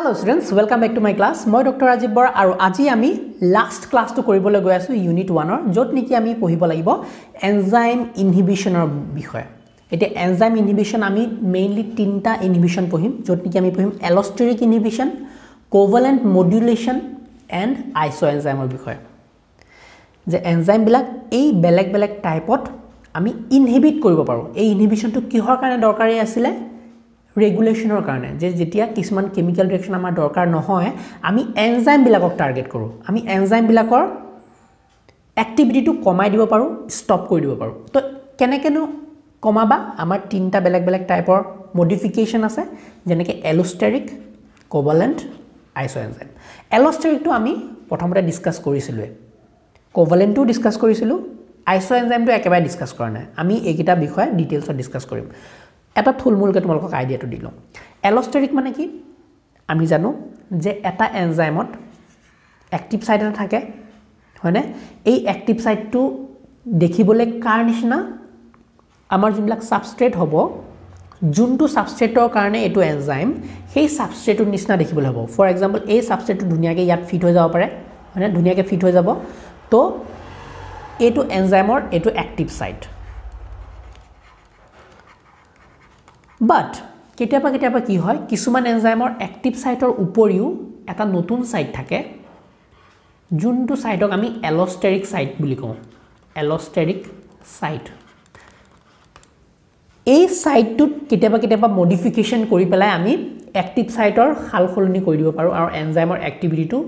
Hello' students welcome back to my class মই doctor Rajiv Bora আৰু আজি আমি লাষ্ট ক্লাছটো কৰিবলৈ গৈ আছোঁ ইউনিট ওৱানৰ য'ত নেকি আমি পঢ়িব লাগিব এনজাইম ইনহিবিশ্যনৰ বিষয়ে এতিয়া এনজাইম ইনহিবিশ্যন আমি মেইনলি তিনিটা ইনহিবিশ্যন পঢ়িম য'ত নেকি আমি পঢ়িম allosteric inhibition covalent modulation and ice' এনজাইমৰ বিষয়ে যে এনজাইমবিলাক এই বেলেগ বেলেগ টাইপত আমি ইনহিবিট কৰিব পাৰোঁ এই ইনহিবিশ্যনটো কিহৰ কাৰণে দৰকাৰী আছিলে ৰেগুলেশ্যনৰ কাৰণে যে যেতিয়া কিছুমান কেমিকেল ৰিয়েকশ্যন আমাৰ দৰকাৰ নহয় আমি এনজাইমবিলাকক টাৰ্গেট কৰোঁ। আমি এনজাইমবিলাকৰ এক্টিভিটিটো কমাই দিব পাৰোঁ ষ্টপ কৰি দিব পাৰোঁ। তো কেনেকৈনো কমাবা? আমাৰ তিনিটা বেলেগ বেলেগ টাইপৰ মডিফিকেশ্যন আছে যেনেকৈ এলোষ্টেৰিক কোভেলেণ্ট আইচ' এনজাইম এলোষ্টেৰিকটো আমি প্ৰথমতে ডিছকাছ কৰিছিলোঁৱে। কোভেলেণ্টটোও ডিছকাছ কৰিছিলোঁ আইচ' এনজাইমটো একেবাৰে ডিছকাছ কৰা নাই। আমি এইকেইটা বিষয়ে ডিটেইলছত ডিছকাছ কৰিম। এটা থুলমূলকৈ তোমালোকক আইডিয়াটো দি লওঁ। এলষ্টেৰিক মানে কি? আমি জানো যে এটা এনজাইমত এক্টিভ ছাইট এটা থাকে হয়নে? এই এক্টিভ ছাইটটো দেখিবলৈ কাৰ নিচিনা? আমাৰ যোনবিলাক ছাবষ্ট্ৰেট হ'ব যোনটো ছাবষ্ট্ৰেটৰ কাৰণে এইটো এনজাইম সেই ছাবষ্ট্ৰেটটোৰ নিচিনা দেখিবলৈ হ'ব। ফৰ এক্সাম্পল এই ছাবষ্ট্ৰেটটো ধুনীয়াকৈ ইয়াত ফিট হৈ যাব পাৰে হয়নে? ধুনীয়াকৈ ফিট হৈ যাব। তো এইটো এনজাইমৰ এইটো এক্টিভ ছাইট বাট কেতিয়াবা কেতিয়াবা কি হয় কিছুমান এনজাইমৰ এক্টিভ ছাইটৰ উপৰিও এটা নতুন ছাইট থাকে যোনটো ছাইটক আমি এলষ্টেৰিক ছাইট বুলি কওঁ। এলষ্টেৰিক ছাইট এই ছাইটটোত কেতিয়াবা কেতিয়াবা মডিফিকেশ্যন কৰি পেলাই আমি এক্টিভ ছাইটৰ সাল সলনি কৰি দিব পাৰোঁ আৰু এনজাইমৰ এক্টিভিটিটো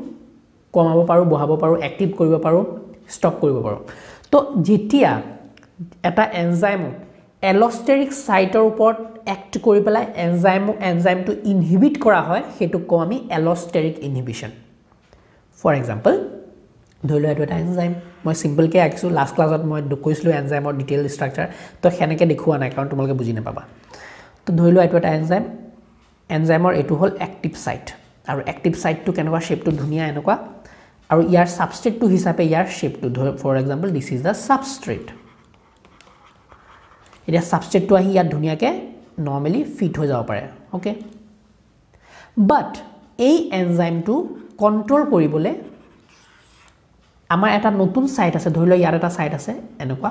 কমাব পাৰোঁ বঢ়াব পাৰোঁ এক্টিভ কৰিব পাৰোঁ ষ্টপ কৰিব পাৰোঁ। তো যেতিয়া এটা এনজাইমক এলষ্টেৰিক ছাইটৰ ওপৰত এক্ট কৰি পেলাই এনজাইম এনজাইমটো ইনহিবিট কৰা হয় সেইটোক কওঁ আমি এলষ্টেৰিক ইনহিবিশ্যন ফৰ এক্সাম্পল ধৰি লোৱা এইটো এটা এনজাইম মই চিম্পলকৈ আঁকিছোঁ লাষ্ট ক্লাছত মই কৈছিলোঁ এনজাইমৰ ডিটেইল ষ্ট্ৰাকচাৰ তো সেনেকৈ দেখুওৱা নাই কাৰণ তোমালোকে বুজি নাপাবা। তো ধৰি লোৱা এইটো এটা এনজাইম এনজাইমৰ এইটো হ'ল এক্টিভ ছাইট আৰু এক্টিভ ছাইটটো কেনেকুৱা শ্বেপটো ধুনীয়া এনেকুৱা। আৰু ইয়াৰ ছাবষ্ট্ৰেটটো হিচাপে ইয়াৰ শ্বেপটো ধৰ for example this is the substrate এতিয়া ছাবষ্ট্ৰেটটো আহি ইয়াত ধুনীয়াকৈ নৰ্মেলি ফিট হৈ যাব পাৰে অ'কে বাট এই এনজাইমটো কণ্ট্ৰল কৰিবলৈ আমাৰ এটা নতুন ছাইট আছে ধৰি লওক ইয়াত এটা ছাইট আছে এনেকুৱা।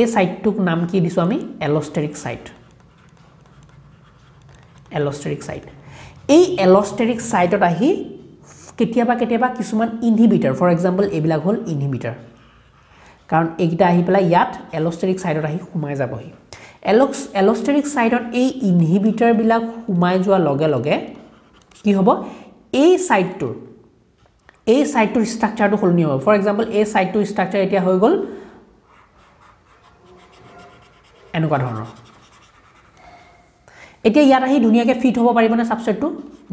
এই ছাইটটোক নাম কি দিছোঁ আমি? এলষ্টেৰিক ছাইট এলষ্টেৰিক ছাইট এই এলষ্টেৰিক ছাইটত আহি কেতিয়াবা কেতিয়াবা কিছুমান ইনহিবিটাৰ ফৰ এক্সাম্পল এইবিলাক হ'ল ইনহিবিটাৰ কাৰণ এইকেইটা আহি পেলাই ইয়াত এলষ্টেৰিক ছাইডত আহি সোমাই যাবহি। এলক্স এলষ্টেৰিক ছাইডত এই ইনহিবিটাৰবিলাক সোমাই যোৱাৰ লগে লগে কি হ'ব? এই ছাইডটোৰ এই ছাইডটোৰ ষ্ট্ৰাকচাৰটো সলনি হ'ব। ফৰ এক্সাম্পল এই ছাইডটোৰ ষ্ট্ৰাকচাৰ এতিয়া হৈ গ'ল এনেকুৱা ধৰণৰ। এতিয়া ইয়াত আহি ধুনীয়াকৈ ফিট হ'ব পাৰিবনে ছাবষ্টেটটো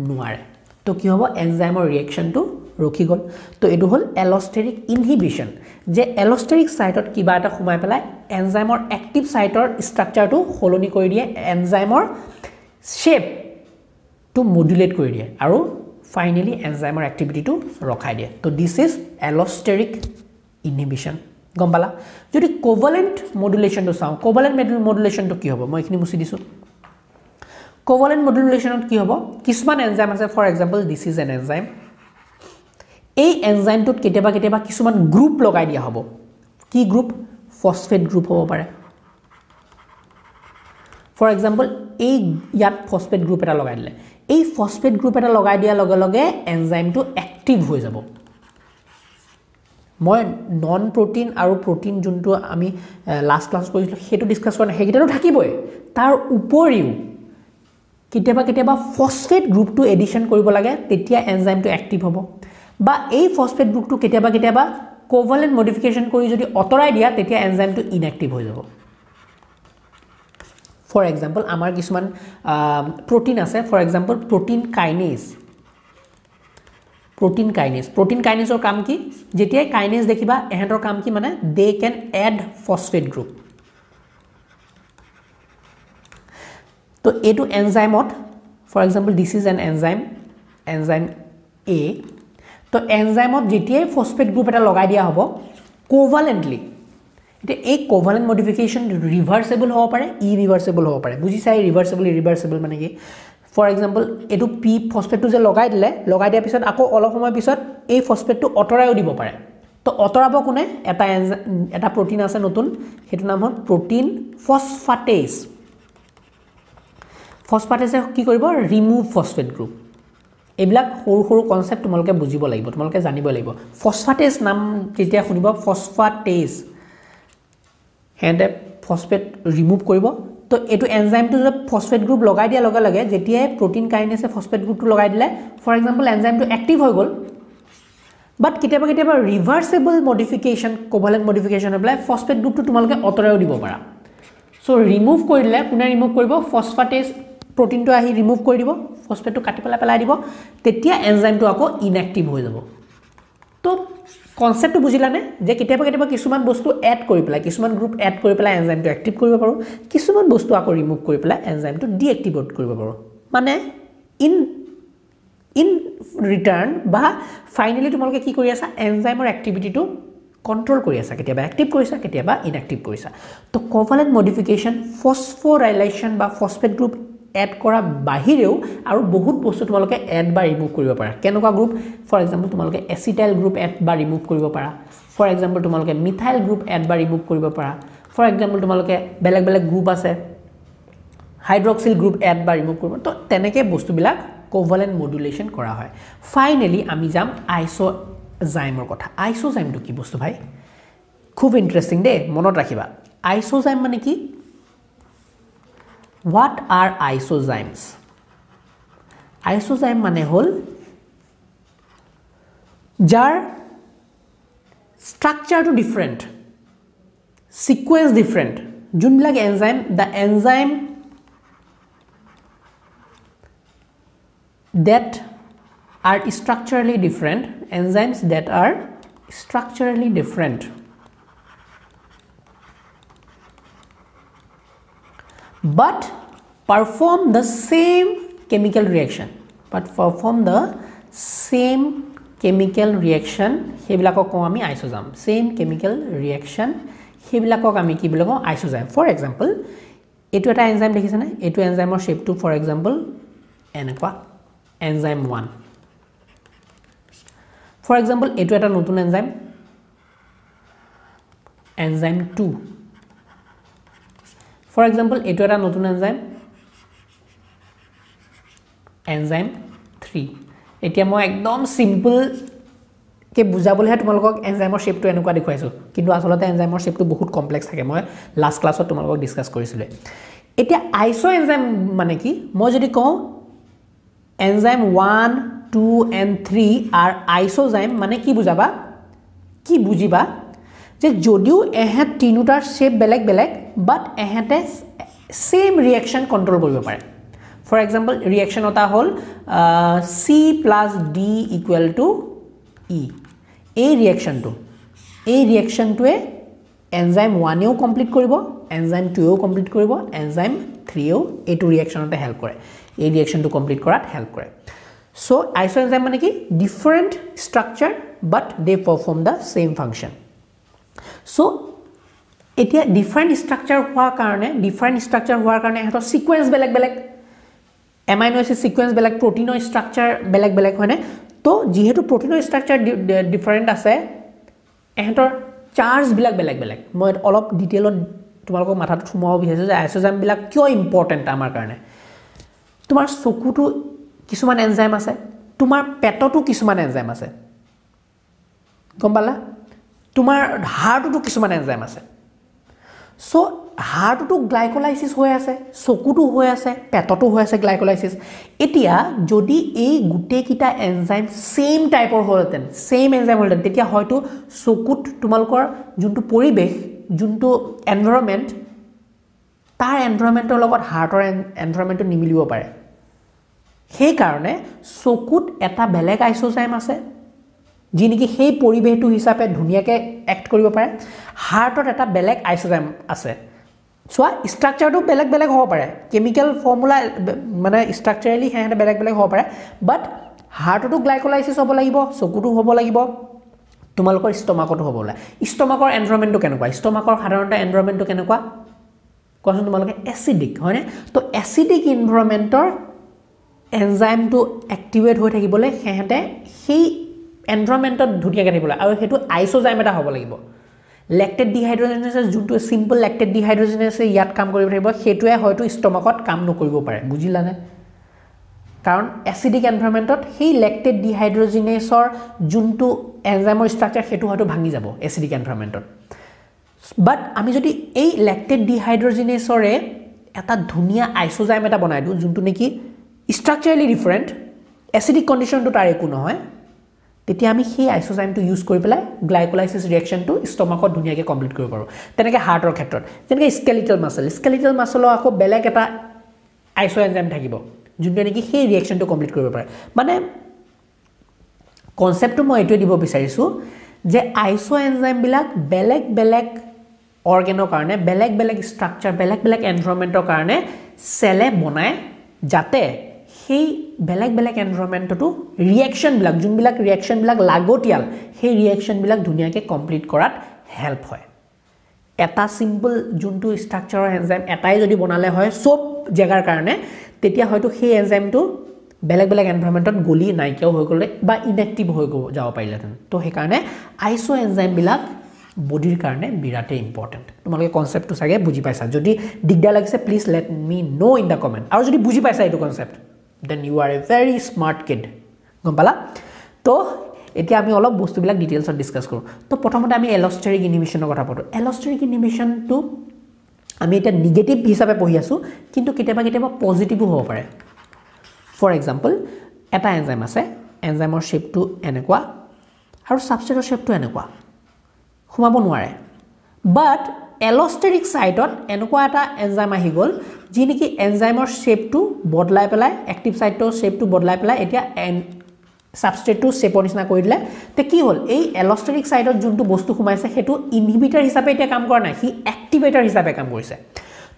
নোৱাৰে। তো কি হ'ব? এনজাইমৰ ৰিয়েকশ্যনটো ৰখি গ'ল। তো এইটো হ'ল এলষ্টেৰিক ইনহিবিশ্যন যে এলষ্টেৰিক ছাইটত কিবা এটা সোমাই পেলাই এনজাইমৰ এক্টিভ ছাইটৰ ষ্ট্ৰাকচাৰটো সলনি কৰি দিয়ে এনজাইমৰ শ্বেপটো মডুলেট কৰি দিয়ে আৰু ফাইনেলি এনজাইমৰ এক্টিভিটিটো ৰখাই দিয়ে। তো দিছ ইজ এলষ্টেৰিক ইনহিবিশ্যন। গম পালা? যদি কোভেলেণ্ট মডুলেশ্যনটো চাওঁ কোভেলেণ্ট মডুলেশ্যনটো কি হ'ব? মই এইখিনি মুচি দিছোঁ। কোভেলেণ্ট মডুলেশ্যনত কি হ'ব? কিছুমান এনজাইম আছে for example this is an enzyme. এই এনজাইমটোত কেতিয়াবা কেতিয়াবা কিছুমান গ্ৰুপ লগাই দিয়া হ'ব। কি গ্ৰুপ ফচফেট গ্ৰুপ হ'ব পাৰে। ফৰ এক্সাম্পল এই ইয়াত ফচফেট গ্ৰুপ এটা লগাই দিলে। এই ফচফেট গ্ৰুপ এটা লগাই দিয়াৰ লগে লগে এনজাইমটো এক্টিভ হৈ যাব। মই নন প্ৰটিন আৰু প্ৰটিন যোনটো আমি লাষ্ট ক্লাছ কৰিছিলোঁ সেইটো ডিছকাছ কৰা নাই। সেইকেইটাতো থাকিবই। তাৰ উপৰিও কেতিয়াবা কেতিয়াবা ফচফেট গ্ৰুপটো এডিশ্যন কৰিব লাগে তেতিয়া এনজাইমটো এক্টিভ হ'ব। বা এই ফচফেট গ্ৰুপটো কেতিয়াবা কেতিয়াবা কোভেলেণ্ট মডিফিকেশ্যন কৰি যদি আঁতৰাই দিয়া তেতিয়া এনজাইমটো ইনএক্টিভ হৈ যাব। ফৰ এক্সাম্পল আমাৰ কিছুমান প্ৰটিন আছে। For example protein kinase protein kinase protein কাইনেজৰ কাম কি? যেতিয়াই কাইনেজ দেখিবা এহেঁতৰ কাম কি মানে? They can add phosphate group তো এইটো এনজাইমত for example this is an enzyme enzyme A তো এনজাইমত যেতিয়াই ফচফেট গ্ৰুপ এটা লগাই দিয়া হ'ব কোভালেণ্টলি এতিয়া এই কোভালেণ্ট মডিফিকেশ্যন ৰিভাৰ্চেবল হ'ব পাৰে ই ৰিভাৰ্চেবল হ'ব পাৰে। বুজিছা এই ৰিভাৰ্চেবল ৰিভাৰ্চেবল মানে কি? ফৰ এক্সাম্পল এইটো পি ফচফেটটো যে লগাই দিলে লগাই দিয়াৰ পিছত আকৌ অলপ সময়ৰ পিছত এই ফচফেটটো আঁতৰাইও দিব পাৰে। তো আঁতৰাব কোনে? এটা এটা প্ৰটিন আছে নতুন সেইটো নাম হ'ল প্ৰটিন ফচফাটেজ ফচফাটেজে কি কৰিব? ৰিমুভ ফচফেট গ্ৰুপ এইবিলাক সৰু সৰু কনচেপ্ট তোমালোকে বুজিব লাগিব তোমালোকে জানিব লাগিব। ফচফাটেজ নাম যেতিয়া শুনিব ফচফাটেজ সিহঁতে ফচফেট ৰিমুভ কৰিব। তো এইটো এনজাইমটো যদি ফচফেট গ্ৰুপ লগাই দিয়াৰ লগে লগে যেতিয়াই প্ৰটিন কাইনেছে ফচফেট গ্ৰুপটো লগাই দিলে ফৰ এক্সাম্পল এনজাইমটো এক্টিভ হৈ গ'ল। বাট কেতিয়াবা কেতিয়াবা ৰিভাৰ্চেবল মডিফিকেশ্যন কোভালেণ্ট মডিফিকেশ্যন হৈ পেলাই ফচফেট গ্ৰুপটো তোমালোকে আঁতৰাইও দিব পাৰা। চ' ৰিমুভ দিলে কোনে ৰিমুভ কৰিব? ফচফাটেজ প্ৰটিনটো আহি ৰিমুভ কৰি দিব ফচফেটটো কাটি পেলাই পেলাই দিব তেতিয়া এনজাইমটো আকৌ ইনএক্টিভ হৈ যাব। তো কনচেপ্টটো বুজিলানে? যে কেতিয়াবা কেতিয়াবা কিছুমান বস্তু এড কৰি পেলাই কিছুমান গ্ৰুপ এড কৰি পেলাই এনজাইমটো এক্টিভ কৰিব পাৰোঁ কিছুমান বস্তু আকৌ ৰিমুভ কৰি পেলাই এনজাইমটো ডিএক্টিভেট কৰিব পাৰোঁ। মানে ইন ইন ৰিটাৰ্ণ বা ফাইনেলি তোমালোকে কি কৰি আছা এনজাইমৰ এক্টিভিটিটো কণ্ট্ৰল কৰি আছা কেতিয়াবা এক্টিভ কৰিছা কেতিয়াবা ইনএক্টিভ কৰিছা। তো কভালেণ্ট মডিফিকেশ্যন ফচফৰাইলেশ্যন বা ফচফেট গ্ৰুপ এড কৰা বাহিৰেও আৰু বহুত বস্তু তোমালোকে এড বা ৰিমুভ কৰিব পাৰা। কেনেকুৱা গ্ৰুপ ফৰ এক্সাম্পল তোমালোকে এচিটাইল গ্ৰুপ এড বা ৰিমুভ কৰিব পাৰা। ফৰ এক্সাম্পল তোমালোকে মিথাইল গ্ৰুপ এড বা ৰিমুভ কৰিব পাৰা। ফৰ এক্সাম্পল তোমালোকে বেলেগ বেলেগ গ্ৰুপ আছে। হাইড্ৰক্সিল গ্ৰুপ এড বা ৰিমুভ কৰিব তো তেনেকৈ বস্তুবিলাক কোভালেণ্ট মডুলেশ্যন কৰা হয়। ফাইনেলি আমি যাম আইচ'জাইমৰ কথা। আইচ'জাইমটো কি বস্তু ভাই? খুব ইণ্টাৰেষ্টিং দেই মনত ৰাখিবা। আইচ'জাইম মানে কি? হোৱাট আৰ আইচ'জাইমছ আইচ'জাইম মানে হ'ল যাৰ ষ্ট্ৰাকচাৰটো ডিফাৰেণ্ট ছিকুৱেঞ্চ ডিফাৰেণ্ট যোনবিলাক enzyme the enzyme that are structurally different enzymes that are structurally different but perform the same chemical reaction. But perform the same chemical reaction সেইবিলাকক কওঁ আমি আইচোজাম চেম কেমিকেল ৰিয়েকশ্যন সেইবিলাকক আমি কি বুলি কওঁ আইচোজাইম ফৰ এক্সাম্পল এইটো এটা এনজাইম দেখিছেনে এইটো এনজাইমৰ শ্বেপটো ফৰ এক্সাম্পল এনেকুৱা এনজাইম ওৱান ফৰ এক্সাম্পল এইটো এটা নতুন enzyme enzyme two for example এইটো এটা নতুন এনজাইম এনজাইম থ্ৰী এতিয়া মই একদম চিম্পলকৈ বুজাবলৈহে তোমালোকক এনজাইমৰ শ্বেপটো এনেকুৱা দেখুৱাইছোঁ। কিন্তু আচলতে এনজাইমৰ শ্বেপটো বহুত কমপ্লেক্স থাকে। মই লাষ্ট ক্লাছত তোমালোকক ডিছকাছ কৰিছিলোঁ। এতিয়া আইচ' এনজাইম মানে কি? মই যদি কওঁ enzyme one two and three are isozyme মানে কি বুজাবা? কি বুজিবা? যে যদিও এহেঁত তিনিওটাৰ শ্বেপ বেলেগ বেলেগ বাট এহেঁতে ছেইম ৰিয়েকশ্যন কণ্ট্ৰল কৰিব পাৰে। ফৰ এক্সাম্পল ৰিয়েকশ্যন এটা হ'ল C plus D equal to E এই ৰিয়েকশ্যনটো এই ৰিয়েকশ্যনটোৱে এনজাইম ওৱানেও কমপ্লিট কৰিব এনজাইম টুৱেও কমপ্লিট কৰিব এনজাইম থ্ৰীয়েও এইটো ৰিয়েকশ্যনতে হেল্প কৰে। এই ৰিয়েকশ্যনটো কমপ্লিট কৰাত হেল্প কৰে। চ' আইচ' এনজাইম মানে কি? Different structure but they perform the same function so' এতিয়া ডিফাৰেণ্ট ষ্ট্ৰাকচাৰ হোৱাৰ কাৰণে ডিফাৰেণ্ট ষ্ট্ৰাকচাৰ হোৱাৰ কাৰণে সিহঁতৰ ছিকুৱেঞ্চ বেলেগ বেলেগ। এমাইন' এচিড ছিকুৱেঞ্চ বেলেগ প্ৰটিনৰ ষ্ট্ৰাকচাৰ বেলেগ বেলেগ হয়নে? তো যিহেতু প্ৰটিনৰ ষ্ট্ৰাকচাৰ ডিফাৰেণ্ট আছে এহেঁতৰ চাৰ্জবিলাক বেলেগ বেলেগ। মই অলপ ডিটেইলত তোমালোকক মাথাটোত সোমাব বিচাৰিছোঁ যে আইচ'জামবিলাক কিয় ইম্পৰ্টেণ্ট আমাৰ কাৰণে। তোমাৰ চকুটো কিছুমান এনজাইম আছে তোমাৰ পেটতো কিছুমান এনজাইম আছে। গম পালা? তোমাৰ হাৰ্টতো কিছুমান এনজাইম আছে। চ' হাৰ্টতো গ্লাইকলাইচিছ হৈ আছে চকুতো হৈ আছে পেটতো হৈ আছে গ্লাইকলাইচিছ। এতিয়া যদি এই গোটেইকেইটা এনজাইম ছেইম টাইপৰ হ'লহেঁতেন ছেইম এনজাইম হ'লহেঁতেন তেতিয়া হয়তো চকুত তোমালোকৰ যোনটো পৰিৱেশ যোনটো এনভাইৰমেণ্ট তাৰ এনভাইৰমেণ্টৰ লগত হাৰ্টৰ এনভাইৰমেণ্টটো নিমিলিব পাৰে। সেইকাৰণে চকুত এটা বেলেগ আইচ'জাইম আছে যি নেকি সেই পৰিৱেশটো হিচাপে ধুনীয়াকৈ এক্ট কৰিব পাৰে। হাৰ্টত এটা বেলেগ আইচ'জাইম আছে। চোৱা ষ্ট্ৰাকচাৰটো বেলেগ বেলেগ হ'ব পাৰে। কেমিকেল ফৰ্মুলা মানে ষ্ট্ৰাকচাৰেলি সিহঁতে বেলেগ বেলেগ হ'ব পাৰে। বাট হাৰ্টতো গ্লাইকলাইচিছ হ'ব লাগিব চকুতো হ'ব লাগিব তোমালোকৰ ষ্টমাকতো হ'ব লাগে ষ্টমাকৰ এনভাইৰমেণ্টটো কেনেকুৱা? ষ্টমাকৰ সাধাৰণতে এনভাইৰমেণ্টটো কেনেকুৱা? কোৱাচোন তোমালোকে এচিডিক হয়নে? তো এচিডিক ইনভাইৰমেণ্টৰ এনজাইমটো এক্টিভেট হৈ থাকিবলৈ সিহঁতে সেই এনভাইৰমেণ্টত ধুনীয়াকৈ থাকিব লাগে আৰু সেইটো আইচ'জাইম এটা হ'ব লাগিব। লেক্টেড ডিহাইড্ৰজেনেছে যোনটো চিম্পল লেক্টেড ডিহাইড্ৰজেনেছে ইয়াত কাম কৰিব থাকিব সেইটোৱে হয়তো ষ্টমাকত কাম নকৰিব পাৰে। বুজিলানে? কাৰণ এচিডিক এনভাইৰমেণ্টত সেই লেক্টেড ডিহাইড্ৰজিনেছৰ যোনটো এনজাইমৰ ষ্ট্ৰাকচাৰ সেইটো হয়তো ভাঙি যাব এচিডিক এনভাইৰমেণ্টত বাট আমি যদি এই লেক্টেড ডিহাইড্ৰজিনেছৰে এটা ধুনীয়া আইচ'জাইম এটা বনাই দিওঁ যোনটো নেকি ষ্ট্ৰাকচাৰেলি ডিফাৰেণ্ট এচিডিক কণ্ডিশ্যনটো তাৰ একো নহয়। তেতিয়া আমি সেই আইচ'জাইমটো ইউজ কৰি পেলাই গ্লাইকলাইচিছ ৰিয়েকশ্যনটো ষ্টমাকত ধুনীয়াকৈ কমপ্লিট কৰিব পাৰোঁ। তেনেকৈ হাৰ্টৰ ক্ষেত্ৰত। যেনেকৈ স্কেলিটেল মাছল স্কেলিটেল মাছলৰ আকৌ বেলেগ এটা আইচ' এনজাইম থাকিব যোনটোৱে নেকি সেই ৰিয়েকশ্যনটো কমপ্লিট কৰিব পাৰে। মানে কনচেপ্টটো মই এইটোৱে দিব বিচাৰিছোঁ যে আইচ' এনজাইমবিলাক বেলেগ বেলেগ অৰ্গেনৰ কাৰণে বেলেগ বেলেগ ষ্ট্ৰাকচাৰ বেলেগ বেলেগ এনভাইৰমেণ্টৰ কাৰণে চেলে বনায় যাতে সেই বেলেগ বেলেগ এনভাইৰমেণ্টতো ৰিয়েকশ্যনবিলাক যোনবিলাক ৰিয়েকশ্যনবিলাক লাগতিয়াল সেই ৰিয়েকশ্যনবিলাক ধুনীয়াকৈ কমপ্লিট কৰাত হেল্প হয়। এটা চিম্পল যোনটো ষ্ট্ৰাকচাৰৰ এনজাইম এটাই যদি বনালে হয় চব জেগাৰ কাৰণে তেতিয়া হয়তো সেই এনজাইমটো বেলেগ বেলেগ এনভাইৰমেণ্টত গলি নাইকিয়াও হৈ গ'লে বা ইনেক্টিভ হৈ যাব পাৰিলেহেঁতেন। তো সেইকাৰণে আইচ' এনজাইমবিলাক বডিৰ কাৰণে বিৰাটেই ইম্পৰ্টেণ্ট তোমালোকে কনচেপ্টটো চাগে বুজি পাইছা। যদি দিগদাৰ লাগিছে please let me know' in the comment আৰু যদি বুজি পাইছা এইটো concept then you are a very smart kid গম পালা? তো এতিয়া আমি অলপ বস্তুবিলাক ডিটেইলছত ডিছকাছ কৰোঁ। তো প্ৰথমতে আমি এলষ্টেৰিক ইনিমিশ্যনৰ কথা পাতোঁ। এলষ্টেৰিক ইনিমিশ্যনটো আমি এতিয়া নিগেটিভ হিচাপে পঢ়ি আছোঁ কিন্তু কেতিয়াবা কেতিয়াবা পজিটিভো হ'ব পাৰে। ফৰ এক্সাম্পল এটা এনজাইম আছে এনজাইমৰ শ্বেপটো এনেকুৱা আৰু ছাবষ্টেটৰ শ্বেপটো এনেকুৱা। সোমাব নোৱাৰে। বাট এলষ্টেৰিক ছাইটত এনেকুৱা এটা এনজাইম আহি গ'ল যি নেকি এনজাইমৰ শ্বেপটো বদলাই পেলাই এক্টিভ ছাইটৰ শ্বেপটো বদলাই পেলাই এতিয়া এন ছাবষ্টেটটো শ্বেপৰ নিচিনা কৰি দিলে। তে কি হ'ল? এই এলষ্টেৰিক ছাইটত যোনটো বস্তু সোমাইছে সেইটো ইনহিবিটাৰ হিচাপে এতিয়া কাম কৰা নাই সি এক্টিভেটাৰ হিচাপে কাম কৰিছে।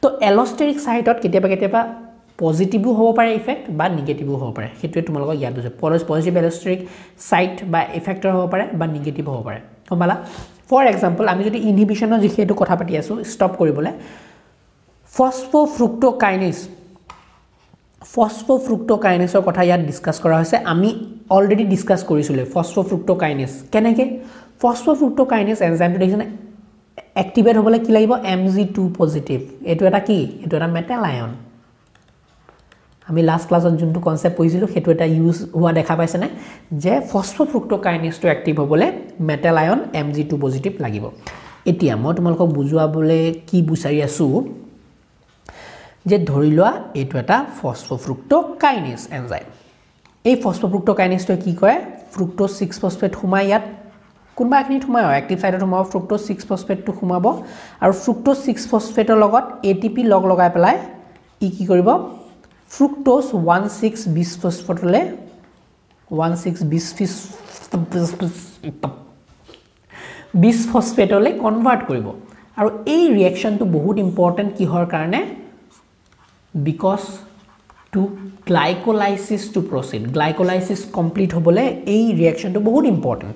তো এলষ্টেৰিক ছাইটত কেতিয়াবা কেতিয়াবা পজিটিভো হ'ব পাৰে ইফেক্ট বা নিগেটিভো হ'ব পাৰে। সেইটোৱে তোমালোকক ইয়াত দিছে পজিটিভ এলষ্টেৰিক ছাইট বা ইফেক্টৰ হ'ব পাৰে বা নিগেটিভ হ'ব পাৰে। গম পালা? ফৰ এক্সাম্পল আমি যদি ইনহিবিশ্যনৰ যিহেতু কথা পাতি আছোঁ ষ্টপ কৰিবলৈ ফ্ৰুক্টোকাইনিছ ফস্ফো ফ্ৰুক্টোকাইনিছৰ কথা ইয়াত ডিছকাছ কৰা হৈছে আমি অলৰেডি ডিছকাছ কৰিছিলোঁ ফস্ফো ফ্ৰুক্টোকাইনিছ কেনেকৈ? ফস্ফো ফ্ৰুক্টোকাইনিছ এনজাইমটো দেখিছেনে এক্টিভেট হ'বলৈ কি লাগিব? এম জি টু পজিটিভ এইটো এটা কি? এইটো এটা মেটেল আয়ন আমি লাষ্ট ক্লাছত যোনটো কনচেপ্ট পঢ়িছিলোঁ সেইটো এটা ইউজ হোৱা দেখা পাইছেনে যে ফস্ফো ফ্ৰুক্টোকাইনিছটো এক্টিভ হ'বলৈ metal ion M G two positive লাগিব। এতিয়া মই তোমালোকক বুজোৱাবলৈ কি বিচাৰি আছোঁ? যে ধৰি লোৱা এইটো এটা ফস্ফোফ্ৰুক্টোকাইনিছ এনজাইম এই ফস্ফোফ্ৰুক্টোকাইনিছটোৱে কি কৰে? ফ্ৰুক্টোজ ছিক্স ফস্ফেট সোমাই ইয়াত। কোনোবা এখিনিত সোমাই আৰু এক্টিভ ছাইডত সোমাব ফ্ৰুক্টোজ ছিক্স ফস্ফেটটো সোমাব। আৰু ফ্ৰুক্টোজ ছিক্স ফস্ফেটৰ লগত এ টি পি লগ লগাই পেলাই ই কি কৰিব? ফ্ৰুক্টোজ ওৱান ছিক্স বিছ ফস্ফেটলৈ ওৱান ছিক্স বিছ ফিছ বিছ ফস্ফেটলৈ কনভাৰ্ট কৰিব। আৰু এই ৰিয়েকশ্যনটো বহুত ইম্পৰ্টেণ্ট কিহৰ কাৰণে? Because to glycolysis to proceed glycolysis complete হ'বলৈ এই ৰিয়েকশ্যনটো বহুত ইম্পৰ্টেণ্ট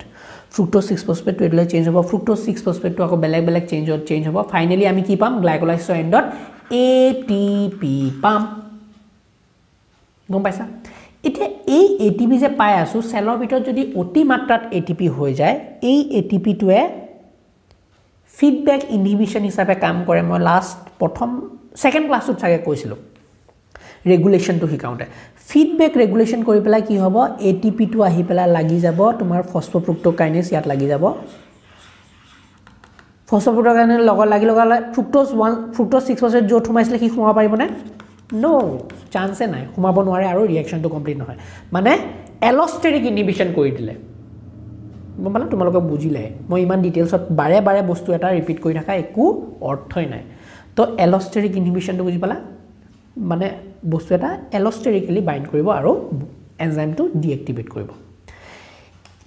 ফ্ৰুক্টোজ ছিক্স ফস্ফেটটো এইটোলৈ চেঞ্জ হ'ব। ফ্ৰুক্টোজ ছিক্স ফস্ফেটটো আকৌ বেলেগ বেলেগ চেঞ্জত চেঞ্জ হ'ব। ফাইনেলি আমি কি পাম? গ্লাইকলাইচিছৰ এণ্ডত এ টি পি পাম। গম পাইছা? এতিয়া এই এ টি পি যে পাই আছোঁ চেলৰ ভিতৰত যদি অতি মাত্ৰাত এ টি পি হৈ যায় এই এ টি পিটোৱে ফিডবেক ইনহিবিশ্যন হিচাপে কাম কৰে। মই লাষ্ট প্ৰথম ছেকেণ্ড ক্লাছটোত চাগে কৈছিলোঁ। ৰেগুলেশ্যনটো শিকাওঁতে। ফিডবেক ৰেগুলেশ্যন কৰি পেলাই কি হ'ব? এ টি পিটো আহি পেলাই লাগি যাব তোমাৰ ফস্ফোফ্ৰুক্টোকাইনিছ ইয়াত লাগি যাব। ফস্ফোফ্ৰুক্টোকাইনিছ লগত লাগি লগালে fructose one fructose six percent য'ত সোমাইছিলে সি সোমাব পাৰিবনে? ন' চান্সে নাই সোমাব নোৱাৰে আৰু ৰিয়েকশ্যনটো কমপ্লিট নহয়। মানে এলষ্টেৰিক ইনহিবিশ্যন কৰি দিলে। পালা? তোমালোকে বুজিলে। মই ইমান ডিটেইলছত বাৰে বাৰে বস্তু এটা ৰিপিট কৰি থকা একো অৰ্থই নাই। তো এলষ্টেৰিক ইনহিবিশ্যনটো বুজি পালা? মানে বস্তু এটা এলষ্টেৰিকেলি বাইণ্ড কৰিব আৰু এনজাইমটো ডিএক্টিভেট কৰিব।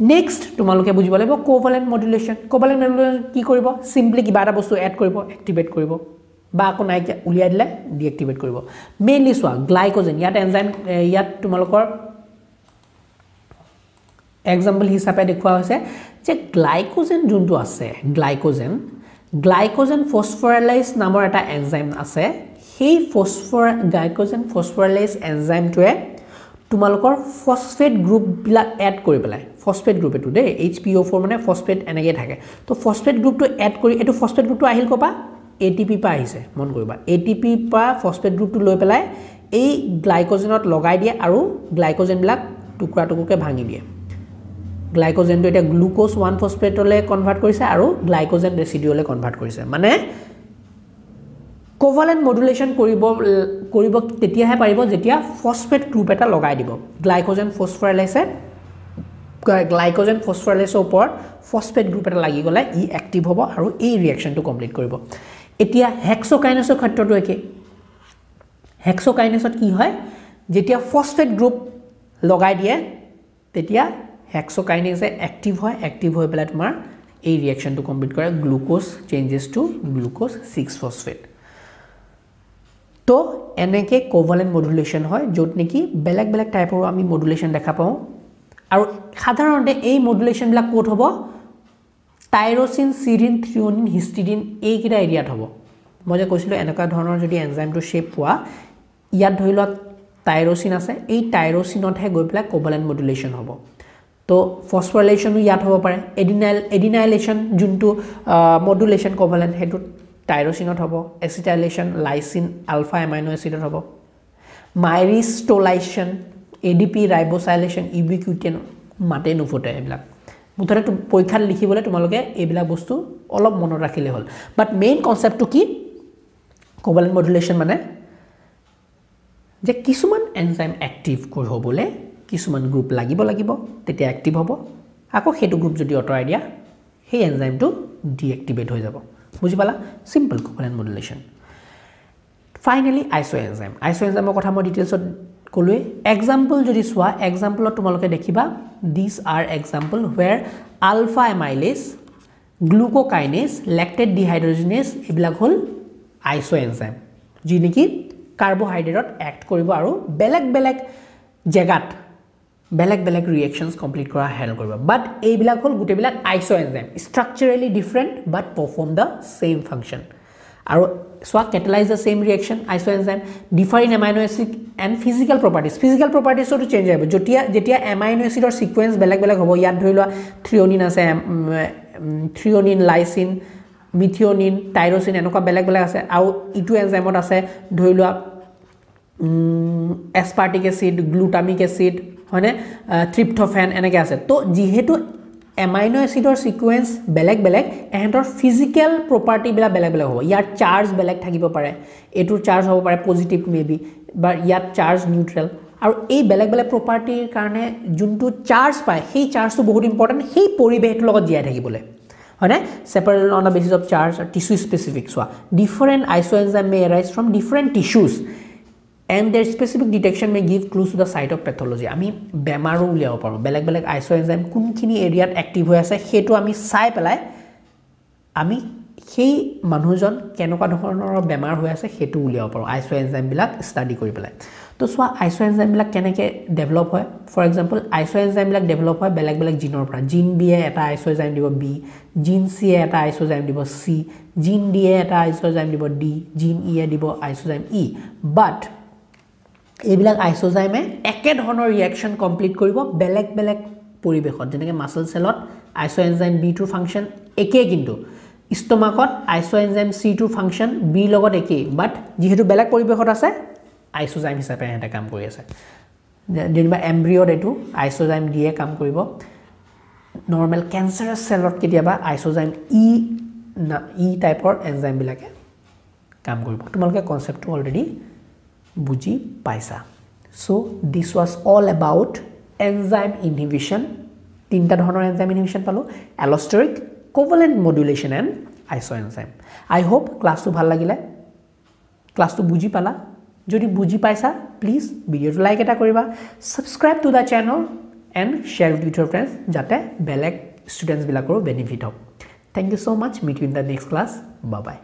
নেক্সট তোমালোকে বুজিব লাগিব কোভেলেণ্ট মডুলেশ্যন কোভেলেণ্ট মডুলেশ্যন কি কৰিব? চিম্পলি কিবা এটা বস্তু এড কৰিব এক্টিভেট কৰিব। বা আকৌ নাইকিয়া উলিয়াই দিলে ডিএক্টিভেট কৰিব। মেইনলি চোৱা গ্লাইক'জেন ইয়াত এনজাইম ইয়াত তোমালোকৰ এক্সাম্পল হিচাপে দেখুওৱা হৈছে যে গ্লাইক'জেন যোনটো আছে গ্লাইক'জেন গ্লাইক'জেন ফচফৰালাইজ নামৰ এটা এনজাইম আছে। সেই ফচফৰ গ্লাইক'জেন ফচফৰালাইজ এনজাইমটোৱে তোমালোকৰ ফছফেট গ্ৰুপবিলাক এড কৰি পেলাই ফছফেট গ্ৰুপ এইটো দেই এইচ পি অ' ফ'ৰ মানে ফছফেট এনেকৈ থাকে। তো ফছফেট গ্ৰুপটো এড কৰি এইটো ফছফেট গ্ৰুপটো আহিল ক'ৰ পৰা? এ টি পিৰ পৰা আহিছে মন কৰিবা। এ টি পিৰ পৰা ফছফেট গ্ৰুপটো লৈ পেলাই এই গ্লাইক'জেনত লগাই দিয়ে আৰু গ্লাইক'জেনবিলাক টুকুৰা টুকুৰকৈ ভাঙি দিয়ে। গ্লাইক'জেনটো এতিয়া গ্লুক'জ ওৱান ফছফেটলৈ কনভাৰ্ট কৰিছে আৰু গ্লাইক'জেন ৰেচিডিঅ'লৈ কনভাৰ্ট কৰিছে। মানে কোভালেণ্ট মডুলেশ্যন কৰিব কৰিব তেতিয়াহে পাৰিব যেতিয়া ফছফেট গ্ৰুপ এটা লগাই দিব। গ্লাইক'জেন ফছফৰাইলাইছে গ্লাইক'জেন ফছফৰাইলাইছৰ ওপৰত ফছফেট গ্ৰুপ এটা লাগি গ'লে ই এক্টিভ হ'ব আৰু এই ৰিয়েকশ্যনটো কমপ্লিট কৰিব। এতিয়া হেক্সকাইনেছৰ ক্ষেত্ৰতো একেই। হেক্সকাইনেছত কি হয়? যেতিয়া ফছফেট গ্ৰুপ লগাই দিয়ে তেতিয়া হেক্সকাইনেছে এক্টিভ হয়। এক্টিভ হৈ পেলাই তোমাৰ এই ৰিয়েকশ্যনটো কমপ্লিট কৰে glucose changes to glucose six phosphate তো এনেকৈ কোভালেণ্ট মডুলেশ্যন হয় য'ত নেকি বেলেগ বেলেগ টাইপৰো আমি মডুলেশ্যন দেখা পাওঁ। আৰু সাধাৰণতে এই মডুলেশ্যনবিলাক ক'ত হ'ব? টাইৰচিন চিৰিন থ্ৰিঅনিন হিষ্টিডিন এইকেইটা এৰিয়াত হ'ব। মই যে কৈছিলোঁ এনেকুৱা ধৰণৰ যদি এনজাইমটো শ্বেপ পোৱা ইয়াত ধৰি লোৱা টাইৰচিন আছে এই টাইৰচিনতহে গৈ পেলাই কোভালেণ্ট মডুলেশ্যন হ'ব। তো ফছফৰাইলেশ্যনো ইয়াত হ'ব পাৰে। এডিনাইল এডিনাইলেশ্যন যোনটো মডুলেশ্যন কোভালেণ্ট সেইটো টাইৰচিনত হ'ব। এচিটাইলেশ্যন লাইচিন আলফা এমাইনো এচিডত হ'ব। মাইৰিষ্টলাইশ্যন এ ডি পি ৰাইবচাইলেশ্যন ইউবিকিউটেন মাতে নুফুটে এইবিলাক। মুঠতে পৰীক্ষাত লিখিবলৈ তোমালোকে এইবিলাক বস্তু অলপ মনত ৰাখিলে হ'ল। বাট মেইন কনচেপ্টটো কি? কোভালেণ্ট মডুলেশ্যন মানে যে কিছুমান এনজাইম এক্টিভ হ'বলৈ কিছুমান গ্ৰুপ লাগিব লাগিব তেতিয়া এক্টিভ হ'ব। আকৌ সেইটো গ্ৰুপ যদি আঁতৰাই দিয়া সেই এনজাইমটো ডিএক্টিভেট হৈ যাব। বুজি পালা? Simple covalent modulation finally iso' enzyme iso' এনজাইমৰ কথা মই ডিটেইলছত ক'লোৱে এক্সাম্পল যদি চোৱা এক্সাম্পলত তোমালোকে দেখিবা this are example where alpha amylase glucokinase lactate dehydrogenase এইবিলাক হ'ল আইচ' এনজাইম যি নেকি কাৰ্বহাইড্ৰেটত এক্ট কৰিব আৰু বেলেগ বেলেগ জেগাত বেলেগ বেলেগ ৰিয়েকশ্যনছ কমপ্লিট কৰা হেল্প কৰিব। বাট এইবিলাক হ'ল গোটেইবিলাক iso' enzyme structurally different but perform the same function আৰু চোৱা catalyse the same reaction iso' enzyme differ in amino acid and physical properties physical প্ৰপাৰ্টিজতো চেঞ্জ আহিব। যেতিয়া যেতিয়া এমাইনো এচিডৰ ছিকুৱেঞ্চ বেলেগ বেলেগ হ'ব ইয়াত ধৰি লোৱা থ্ৰিঅনিন আছে থ্ৰিঅনিন লাইচিন মিথিঅনিন টাইৰচিন এনেকুৱা বেলেগ বেলেগ আছে। আৰু ইটো এনজাইমত আছে ধৰি লোৱা এছপাৰ্টিক এচিড গ্লুটামিক এচিড হয়নে? ট্ৰিপ্থফেন এনেকৈ আছে। তো যিহেতু এমাইনো এচিডৰ ছিকুৱেঞ্চ বেলেগ বেলেগ এহেঁতৰ ফিজিকেল প্ৰপাৰ্টিবিলাক বেলেগ বেলেগ হ'ব। ইয়াৰ চাৰ্জ বেলেগ থাকিব পাৰে। এইটোৰ চাৰ্জ হ'ব পাৰে পজিটিভ মে বি বা ইয়াত চাৰ্জ নিউট্ৰেল আৰু এই বেলেগ বেলেগ প্ৰপাৰ্টিৰ কাৰণে যোনটো চাৰ্জ পায় সেই চাৰ্জটো বহুত ইম্পৰ্টেণ্ট সেই পৰিৱেশটোৰ লগত জীয়াই থাকিবলৈ। হয়নে? Separate on the basis of charge tissue specific চোৱা। Different iso' enzyme may arise from different tissues and their specific detection may give clues to the site of pathology আমি বেমাৰো উলিয়াব পাৰোঁ। বেলেগ বেলেগ আইচ' এনজাইম কোনখিনি এৰিয়াত এক্টিভ হৈ আছে সেইটো আমি চাই পেলাই আমি সেই মানুহজন কেনেকুৱা ধৰণৰ বেমাৰ হৈ আছে সেইটো উলিয়াব পাৰোঁ। আইচ' এনজাইমবিলাক ষ্টাডি কৰি পেলাই। তো চোৱা আইচ' এনজাইমবিলাক কেনেকৈ ডেভেলপ হয়? ফৰ এক্সাম্পল আইচ' এনজাইমবিলাক ডেভেলপ হয় বেলেগ বেলেগ জিনৰ পৰা। জিন বিয়ে এটা আইচ' এনজাইম দিব বি জিন চিয়ে এটা আইচ' এনজাইম দিব চি জিন ডিয়ে এটা আইচ' এনজাইম দিব ডি জিন ইয়ে দিব আইচ' এনজাইম ই। বাট এইবিলাক আইচ'জাইমে একেধৰণৰ ৰিয়েকশ্যন কমপ্লিট কৰিব বেলেগ বেলেগ পৰিৱেশত। যেনেকৈ মাছল চেলত আইচ' এনজাইম বি টুৰ ফাংচন একেই কিন্তু। ষ্টমাকত আইচ' এনজাইম চি টুৰ ফাংচন বিৰ লগত একেই। বাট যিহেতু বেলেগ পৰিৱেশত আছে আইচ'জাইম হিচাপে সিহঁতে কাম কৰি আছে। যেনিবা এম্ব্ৰিঅ'ত এইটো আইচ'জাইম দিয়ে কাম কৰিব। নৰ্মেল কেঞ্চাৰাছ চেলত কেতিয়াবা আইচ'জাইম ই ই টাইপৰ এনজাইমবিলাকে কাম কৰিব। তোমালোকে কনচেপ্টটো অলৰেডি বুজি পাইছা so' this was all about enzyme inhibition তিনিটা ধৰণৰ এনজাইম ইনহিবিশ্যন পালোঁ allosteric covalent modulation and iso' enzyme I hope ক্লাছটো ভাল লাগিলে। ক্লাছটো বুজি পালা। যদি বুজি পাইছা প্লিজ ভিডিঅ'টো লাইক এটা কৰিবা। Subscribe to the channel and share with your friends যাতে বেলেগ ষ্টুডেণ্টছবিলাকৰো বেনিফিট হওক। Thank you so' much meet you in the next class বা বাই